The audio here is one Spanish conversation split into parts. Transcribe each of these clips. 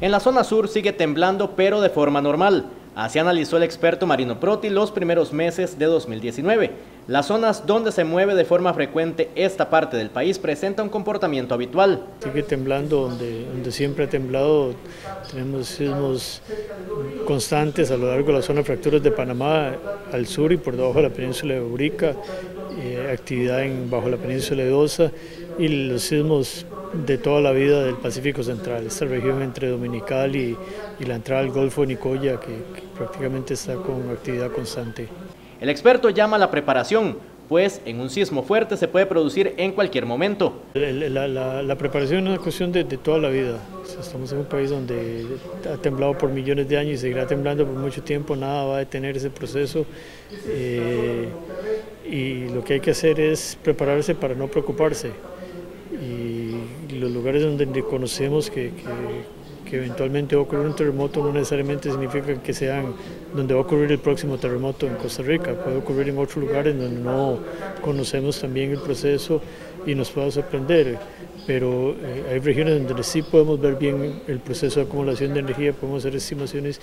En la zona sur sigue temblando, pero de forma normal. Así analizó el experto Marino Proti los primeros meses de 2019. Las zonas donde se mueve de forma frecuente esta parte del país presenta un comportamiento habitual. Sigue temblando donde, donde siempre ha temblado. Tenemos sismos constantes a lo largo de la zona de fracturas de Panamá, al sur y por debajo de la península de Urica, eh, actividad en, bajo la península de Osa y los sismos de toda la vida del Pacífico Central, esta región entre Dominical y, y la entrada al Golfo de Nicoya, que, que prácticamente está con actividad constante. El experto llama a la preparación, pues en un sismo fuerte se puede producir en cualquier momento. La, la, la preparación es una cuestión de, de toda la vida. O sea, estamos en un país donde ha temblado por millones de años y seguirá temblando por mucho tiempo, nada va a detener ese proceso. Eh, y lo que hay que hacer es prepararse para no preocuparse. Los lugares donde conocemos que, que, que eventualmente ocurrir un terremoto no necesariamente significa que sean donde va a ocurrir el próximo terremoto en Costa Rica, puede ocurrir en otros lugares donde no conocemos también el proceso y nos pueda sorprender, pero eh, hay regiones donde sí podemos ver bien el proceso de acumulación de energía, podemos hacer estimaciones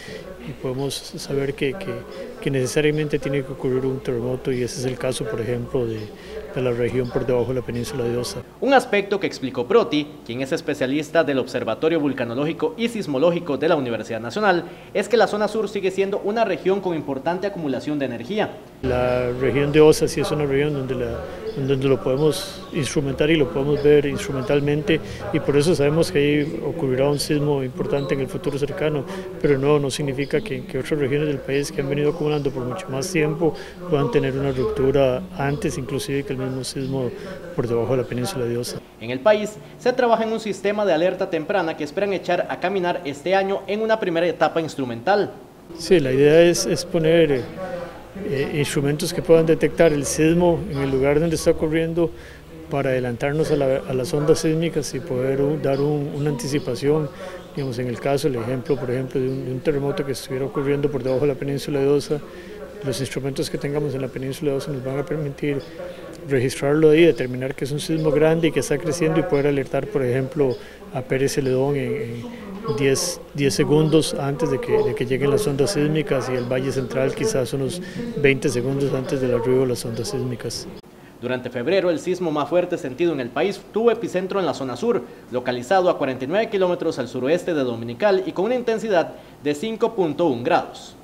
y podemos saber que, que, que necesariamente tiene que ocurrir un terremoto y ese es el caso, por ejemplo, de, de la región por debajo de la península de Osa. Un aspecto que explicó Proti, quien es especialista del Observatorio Vulcanológico y Sismológico de la Universidad Nacional, es que la zona sur sigue siendo una región con importante acumulación de energía. La región de Osa sí es una región donde, la, donde lo podemos instrumentar y lo podemos ver instrumentalmente y por eso sabemos que ahí ocurrirá un sismo importante en el futuro cercano, pero no, no significa que, que otras regiones del país que han venido acumulando por mucho más tiempo puedan tener una ruptura antes inclusive que el mismo sismo por debajo de la península de Osa. En el país se trabaja en un sistema de alerta temprana que esperan echar a caminar este año en una primera etapa instrumental. Sí, la idea es, es poner eh, instrumentos que puedan detectar el sismo en el lugar donde está ocurriendo para adelantarnos a, la, las ondas sísmicas y poder dar un, una anticipación, digamos en el caso, el ejemplo por ejemplo de un, de un, terremoto que estuviera ocurriendo por debajo de la península de Osa, los instrumentos que tengamos en la península de Osa nos van a permitir registrarlo ahí, determinar que es un sismo grande y que está creciendo y poder alertar por ejemplo a Pérez Celedón en, en 10, 10 segundos antes de que, de que, lleguen las ondas sísmicas y el Valle Central quizás unos 20 segundos antes del arribo de las ondas sísmicas. Durante febrero, el sismo más fuerte sentido en el país tuvo epicentro en la zona sur, localizado a 49 kilómetros al suroeste de Dominical y con una intensidad de 5.1 grados.